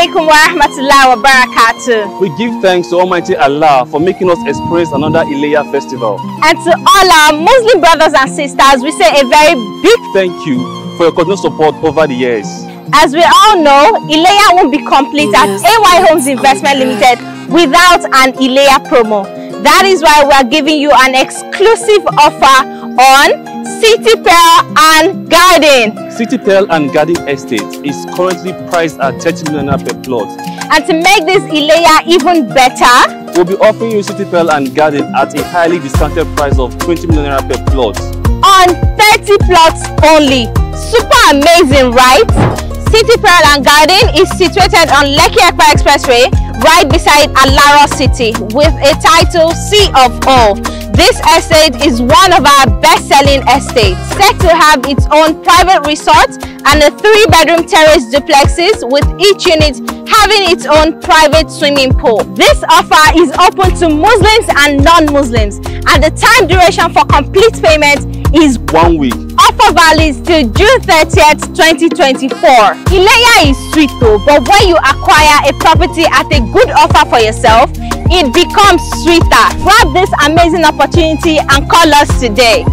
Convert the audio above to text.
alaikum wa rahmatullahi wa barakatuh. We give thanks to Almighty Allah for making us experience another Ileya festival. And to all our Muslim brothers and sisters, we say a very big Thank you for your continued support over the years. As we all know, Ileya won't be complete at AY Homes Investment Limited without an Ileya promo. That is why we are giving you an exclusive offer on City Pearl and Garden. City Pearl and Garden Estate is currently priced at 30 million naira per plot. And to make this Ileya even better, We'll be offering you City Pearl and Garden at a highly discounted price of 20 million naira per plot. on 30 plots only. Super amazing, right? City Pearl and Garden is situated on Lekki Ekpa Expressway, right beside Alaro City, with a title C of O. This estate is one of our best-selling estates, set to have its own private resort and a three-bedroom terrace duplexes with each unit having its own private swimming pool. This offer is open to Muslims and non-Muslims, and the time duration for complete payment is One week. offer valid till June 30th, 2024. Ileya is sweet though, but when you acquire a property at a good offer for yourself, it becomes sweeter. Grab this amazing opportunity and call us today.